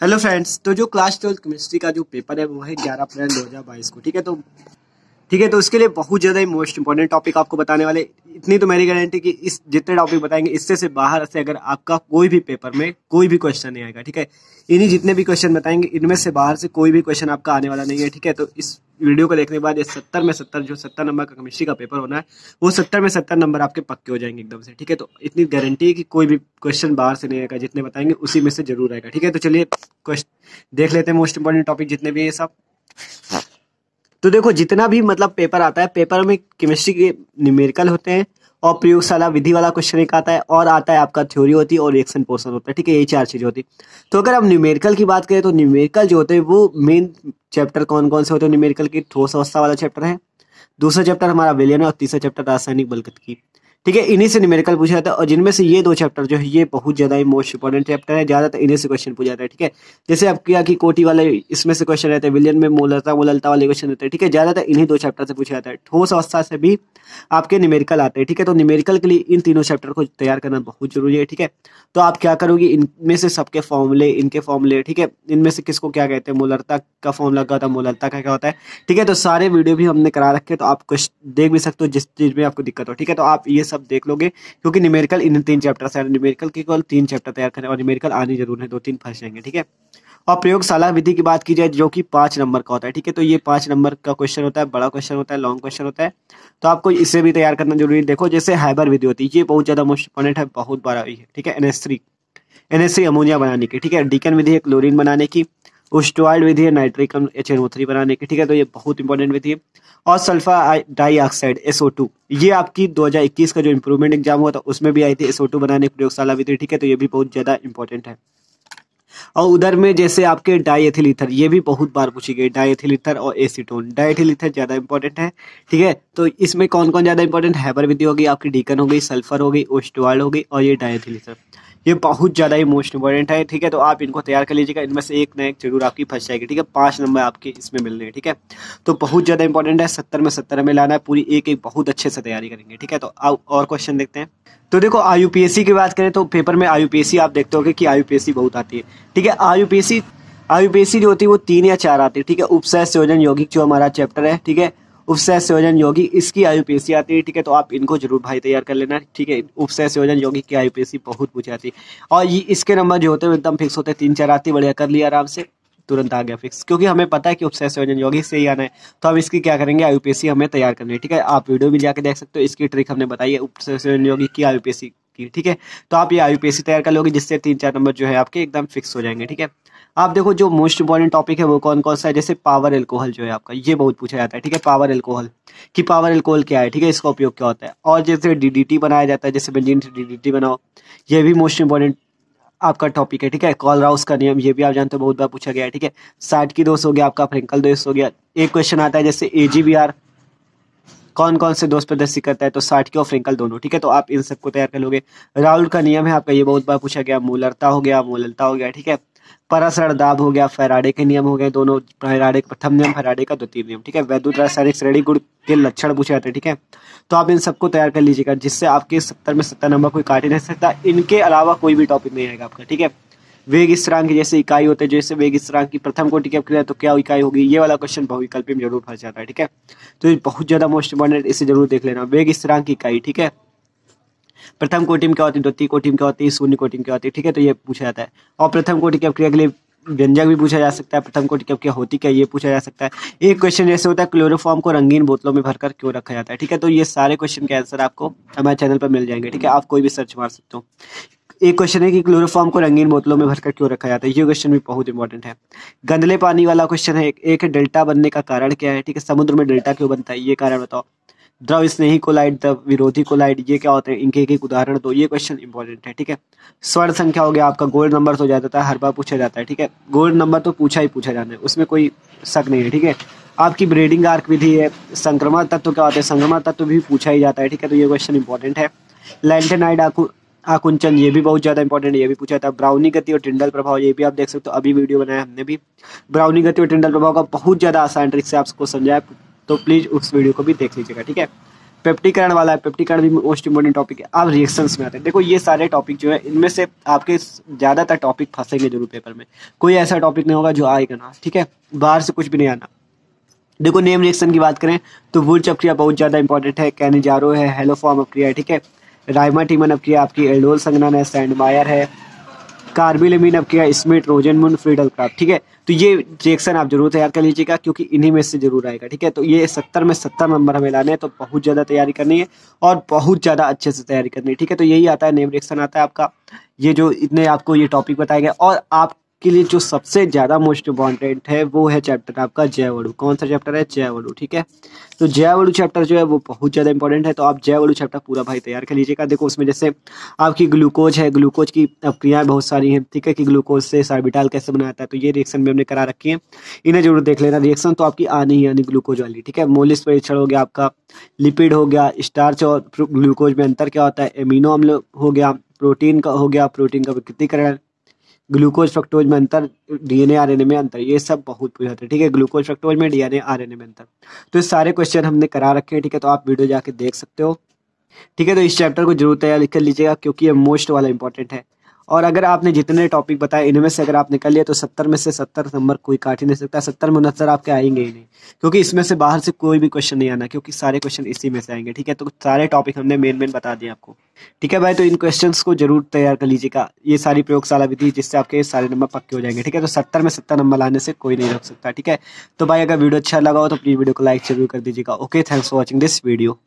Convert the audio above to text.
Hello friends तो जो class twelfth chemistry का जो पेपर है, वो है ग्यारह अप्रैल दो हज़ार बाईस को, ठीक है? तो ठीक है तो उसके लिए बहुत ज़्यादा मोस्ट इंपॉर्टेंट टॉपिक आपको बताने वाले। इतनी तो मेरी गारंटी कि इस जितने टॉपिक बताएँगे, इससे से बाहर से अगर आपका कोई भी पेपर में कोई भी क्वेश्चन नहीं आएगा, ठीक है? इन्हीं जितने भी क्वेश्चन बताएँगे, इनमें से बाहर से कोई भी क्वेश्चन आपका आने वाला नहीं है, ठीक है? तो इस वीडियो को देखने के बाद ये सत्तर में सत्तर, जो सत्तर नंबर का केमिस्ट्री का पेपर होना है, वो सत्तर में सत्तर नंबर आपके पक्के हो जाएँगे एकदम से, ठीक है? तो इतनी गारंटी है कि कोई भी क्वेश्चन बाहर से नहीं आएगा, जितने बताएँगे, उसी में से ज़रूर आएगा, ठीक है? तो चलिए देख लेते हैं मोस्ट इंपॉर्टेंट टॉपिक जितने भी ये सब। तो देखो, जितना भी मतलब पेपर आता है पेपर में केमिस्ट्री के न्यूमेरिकल होते हैं और प्रयोगशाला विधि वाला क्वेश्चन एक आता है और आता है आपका थ्योरी होती है और रिएक्शन पोर्सन होता है, ठीक है? यही चार चीज़ें होती तो अगर हम न्यूमेरिकल की बात करें तो न्यूमेरिकल जो होते हैं, वो मेन चैप्टर कौन कौन से होते हैं? न्यूमेरिकल की ठोस अवस्था वाला चैप्टर है। दूसरा चैप्टर हमारा विलियन है और तीसरा चैप्टर रासायनिक बलगत की। ठीक है, इन्हीं से न्यूमेरिकल पूछा जाता है और जिनमें से ये दो चैप्टर जो है, ये बहुत ज़्यादा ही मोस्ट इंपॉर्टेंट चैप्टर है। ज़्यादातर इन्हीं से क्वेश्चन पूछा जाता है, ठीक है? जैसे आप क्या कि कोटी वाले, इसमें से क्वेश्चन रहते हैं, विलियन में मोलता मोलता वाले क्वेश्चन रहते हैं, ठीक है? ज़्यादातर इन्हीं दो चैप्टर से पूछा जाता है। ठोस अवस्था से भी आपके न्यूमेरिकल आते हैं, ठीक है? तो न्यूमेरिकल के लिए इन तीनों चैप्टर को तैयार करना बहुत ज़रूरी है, ठीक है? तो आप क्या करोगे, इनमें से सबके फॉर्मूले इनके फॉर्मूले ठीक है? इनमें से किसको क्या कहते हैं? मोलरता का फॉर्मूला क्या होता है? मोलरता का क्या होता है? ठीक है तो सारे वीडियो भी हमने करा रखे तो आप कुछ देख भी सकते हो, जिस चीज़ में आपको दिक्कत हो, ठीक है? तो आप ये सब देख लोगे, क्योंकि न्यूमेरिकल इन तीन चैप्टर से न्यूमेरिकल के केवल तीन चैप्टर तैयार करें और न्यूमेरिकल आनी ज़रूर है दो तीन फंस जाएँगे, ठीक है? और प्रयोगशाला विधि की बात की जाए, जो कि पाँच नंबर का होता है, ठीक है? तो ये पाँच नंबर का क्वेश्चन होता है, बड़ा क्वेश्चन होता है लॉन्ग क्वेश्चन होता है। तो आपको इसे भी तैयार करना ज़रूरी है। देखो, जैसे हाइबर विधि होती है, ये बहुत ज़्यादा मोस्ट इंपॉर्टेंट है, बहुत बड़ा है, ठीक है? एन एस अमोनिया बनाने की, ठीक है? डीकन विधि है क्लोरीन बनाने की। उस्टवाइड विधि है नाइट्रिक एच एन थ्री बनाने की, ठीक है? तो ये बहुत इंपॉर्टेंट विधि है। और सल्फा डाइऑक्साइड एस ये आपकी 2021 का जो इंप्रूवमेंट एग्ज़ाम हुआ था, उसमें भी आई थी एस ओ टू बनाने की प्रयोगशाला विधि, ठीक है? तो ये भी बहुत ज़्यादा इंपॉर्टेंट है। और उधर में जैसे आपके डाईएथिल ईथर ये भी बहुत बार पूछी गई डाईएथिल ईथर और एसीटोन। डाईएथिल ईथर ज़्यादा इंपॉर्टेंट है, ठीक है? तो इसमें कौन कौन ज़्यादा इंपॉर्टेंट हैबर विधि होगी, आपकी डीकन हो गई सल्फ़र हो गई ओस्टवाल हो गई और ये डाईएथिल ईथर ये बहुत ज़्यादा ही मोस्ट इंपॉर्टेंट है, ठीक है? तो आप इनको तैयार कर लीजिएगा। इनमें से एक ना एक ज़रूर आपकी फंस जाएगी, ठीक है? पाँच नंबर आपके इसमें मिलने हैं, ठीक है? तो बहुत ज़्यादा इंपॉर्टेंट है, सत्तर में सत्तर में लाना है, पूरी एक एक बहुत अच्छे से तैयारी करेंगे, ठीक है? तो आओ और क्वेश्चन देखते हैं। तो देखो आई की बात करें तो पेपर में आई आप देखते हो कि आई बहुत आती है, ठीक है? आई आई जो होती है वो तीन या चार आती है, ठीक है? उपसय संयोजन, यौगिक जो हमारा चैप्टर है, ठीक है? उपसय संयोजन योगी, इसकी आयुपीएससी आती है, ठीक है तो आप इनको ज़रूर भाई तैयार कर लेना, ठीक है उपसय संयोजन योगी की आयु आयुपीएससी बहुत पूछी आती है। और ये इसके नंबर जो होते हैं एकदम फिक्स होते हैं, तीन चार आती, बढ़िया कर लिया आराम से, तुरंत आ गया फिक्स क्योंकि हमें पता है कि उपसय संयोजन योगी से ही आना है तो हम इसकी क्या करेंगे आयुपीएससी हमें तैयार करनी है, ठीक है। आप वीडियो भी जाके देख सकते हो, इसकी ट्रिक हमने बताई है उपसय संयोजन योगी की आयुपीएससी की, ठीक है। तो आप ये आयुपीएससी तैयार कर लोगे, जिससे तीन चार नंबर जो है आपके एकदम फिक्स हो जाएँगे, ठीक है। आप देखो जो मोस्ट इंपॉर्टेंट टॉपिक है वो कौन कौन सा है? जैसे पावर एल्कोहल जो है आपका, ये बहुत पूछा जाता है, ठीक है? पावर एल्कोहल कि पावर एल्कोहल क्या है, ठीक है? इसका उपयोग क्या होता है? और जैसे डीडीटी बनाया जाता है, जैसे बेंजीन से डीडीटी बनाओ, ये भी मोस्ट इंपॉर्टेंट आपका टॉपिक है, ठीक है? कॉल राउस का नियम, ये भी आप जानते हो, बहुत बार पूछा गया है, ठीक है? साठ की दोस्त हो गया आपका फ्रिंकल दोस्त हो गया। एक क्वेश्चन आता है, जैसे ए कौन कौन से दोस्त प्रदर्शित करता है? तो साठ की और फ्रिंकल दोनों, ठीक है? तो आप इन सबको तैयार कर लोगे। राहुल का नियम है आपका, ये बहुत बार पूछा गया, मूलरता हो गया मूलता हो गया, ठीक है? परासरण दाब हो गया, फैराडे के नियम हो गए, दोनों फैराडे प्रथम नियम, फैराडे का द्वितीय नियम, ठीक है? वैद्युत रासायनिक श्रेणी गुण के लक्षण पूछे जाते हैं, ठीक है? तो आप इन सबको तैयार कर लीजिएगा, जिससे आपके सत्तर में सत्तर नंबर कोई काट ही नहीं सकता, इनके अलावा कोई भी टॉपिक नहीं आएगा आपका, ठीक है? वेग स्थिरांक जैसे इकाई होते हैं, जैसे वेग स्थिरांक की प्रथम की अपक्रिया तो क्या इकाई होगी? ये वाला क्वेश्चन बहुविकल्पी में ज़रूर फंस जाता है, ठीक है? तो ये बहुत ज़्यादा मोस्ट इंपॉर्टेंट इसे ज़रूर देख लेना, वेग स्थिरांक की इकाई, ठीक है? प्रथम कोटि में क्या होती है? द्वितीय कोटि में क्या होती है? शून्य कोटि में क्या होती है? ठीक है तो ये पूछा जाता है। और प्रथम कोटि की अपक्रिया के लिए व्यंजक भी पूछा जा सकता है। प्रथम कोटि कब क्या? होती क्या? ये पूछा जा सकता है। एक क्वेश्चन जैसे होता है क्लोरोफॉर्म को रंगीन बोतलों में भरकर क्यों रखा जाता है? ठीक है तो ये सारे क्वेश्चन के आंसर आपको हमारे चैनल पर मिल जाएँगे। ठीक है, आप कोई भी सर्च मार सकते हो। एक क्वेश्चन है कि क्लोरोफॉर्म को रंगीन बोतलों में भरकर क्यों रखा जाता है? ये क्वेश्चन भी बहुत इंपॉर्टेंट है। गंदले पानी वाला क्वेश्चन है। एक डेल्टा बनने का कारण क्या है? ठीक है, समुद्र में डेल्टा क्यों बनता है? ये कारण बताओ। द्रव स्नेही कोलाइड द्रव विरोधी कोलाइड ये क्या होते हैं इनके एक उदाहरण दो ये क्वेश्चन इंपॉर्टेंट है ठीक है स्वर्ण संख्या हो गया आपका गोल्ड नंबर तो जाता है हर बार पूछा जाता है ठीक है गोल्ड नंबर तो पूछा ही पूछा जाना है उसमें कोई शक नहीं है ठीक है आपकी ब्रीडिंग आर्क विधि है संक्रमण तत्व क्या होते हैं संक्रमण तत्व भी पूछा ही जाता है ठीक है तो ये क्वेश्चन इंपॉर्टेंट है लैंटेनाइड आकुंचन ये भी बहुत ज़्यादा इंपॉर्टेंट है ये भी पूछा था ब्राउनी गति और टिंडल प्रभाव ये भी आप देख सकते हो अभी वीडियो बनाया हमने भी ब्राउनी गति और टिंडल प्रभाव का बहुत ज़्यादा आसान ट्रिक से आपको समझाया तो प्लीज़ उस वीडियो को भी देख लीजिएगा, ठीक है? पेप्टिकरण वाला है पेप्टिकरण भी मोस्ट इंपॉर्टेंट टॉपिक है। अब रिएक्शंस में आते हैं। देखो, ये सारे टॉपिक जो है, इनमें से आपके ज़्यादातर टॉपिक फंसेंगे ज़रूर पेपर में। कोई ऐसा टॉपिक नहीं होगा जो आएगा ना, ठीक है? बाहर से कुछ भी नहीं आना। देखो नेम रिएक्शन की बात करें तो वुल चक्रिया बहुत ज़्यादा इंपॉर्टेंट है, कैनिजारो है हेलो फॉर्म अपक्रिया ठीक है? राइमा टीमन अपक्रिया आपकी एल्डोल संगनन है सैंडमायर है कार्बिल अब किया स्मिट रोजन मुन, फ्रीडल क्राफ्ट ठीक है? तो ये रिएक्शन आप ज़रूर तैयार कर लीजिएगा, क्योंकि इन्हीं में से ज़रूर आएगा, ठीक है? तो ये सत्तर में सत्तर नंबर हमें लाने हैं तो बहुत ज़्यादा तैयारी करनी है और बहुत ज़्यादा अच्छे से तैयारी करनी है, ठीक है? तो यही आता है, नेम रिएक्शन आता है आपका। ये जो इतने आपको ये टॉपिक बताए गए और आप के लिए जो सबसे ज़्यादा मोस्ट इंपॉर्टेंट है वो है चैप्टर आपका जयवड़ू। कौन सा चैप्टर है? जयवड़ू, ठीक है? तो जयवड़ू चैप्टर जो है वो बहुत ज़्यादा इंपॉर्टेंट है तो आप जयवड़ू चैप्टर पूरा भाई तैयार कर लीजिएगा। देखो उसमें जैसे आपकी ग्लूकोज है, ग्लूकोज की क्रियाएँ बहुत सारी हैं, ठीक है? कि ग्लूकोज से सार्बिटाल कैसे बनाता है तो ये रिएक्शन भी हमने करा रखी है। इन्हें ज़रूर देख लेना। रिएक्शन तो आपकी आनी ही आनी ग्लूकोज वाली, ठीक है? मोलिस परीक्षण हो गया आपका लिपिड हो गया स्टार्च और ग्लूकोज में अंतर क्या होता है? एमिनो अम्ल हो गया प्रोटीन का हो गया प्रोटीन का विकृतिकरण ग्लूकोज फ्रक्टोज में अंतर, डीएनए, आरएनए में अंतर, ये सब बहुत पूछा हैं, ठीक है? ग्लूकोज फ्रक्टोज में डीएनए, आरएनए में अंतर। तो ये सारे क्वेश्चन हमने करा रखे हैं, ठीक है? तो आप वीडियो जाके देख सकते हो। ठीक है तो इस चैप्टर को ज़रूर तैयार लिख कर लीजिएगा, क्योंकि ये मोस्ट वाला इंपॉर्टेंट है। और अगर आपने जितने टॉपिक बताए, इनमें से अगर आपने कर लिया तो सत्तर में से सत्तर नंबर कोई काट ही नहीं सकता। सत्तर में उनहत्तर आपके आएँगे ही नहीं। क्योंकि इसमें से बाहर से कोई भी क्वेश्चन नहीं आना, क्योंकि सारे क्वेश्चन इसी में से आएँगे, ठीक है? तो सारे टॉपिक हमने मेन मेन बता दिए आपको। ठीक है भाई? तो इन क्वेश्चन को ज़रूर तैयार कर लीजिएगा। ये सारी प्रयोगशाला विधि, जिससे आपके सारे नंबर पक्के हो जाएँगे, ठीक है? तो सत्तर में सत्तर नंबर लाने से कोई नहीं रख सकता, ठीक है? तो भाई, अगर वीडियो अच्छा लगा हो तो प्लीज़ वीडियो को लाइक ज़रूर कर दीजिएगा। Okay thanks for watching this video